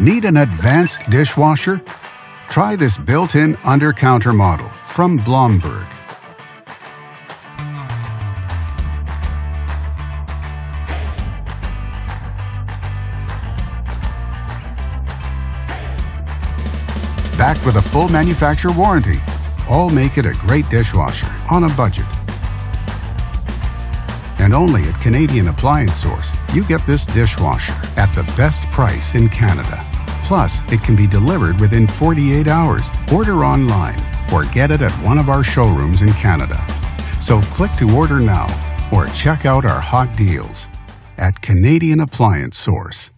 Need an advanced dishwasher? Try this built-in under-counter model from Blomberg. Backed with a full manufacturer warranty, all make it a great dishwasher on a budget. And only at Canadian Appliance Source, you get this dishwasher at the best price in Canada. Plus, it can be delivered within 48 hours. Order online or get it at one of our showrooms in Canada. So click to order now or check out our hot deals at Canadian Appliance Source.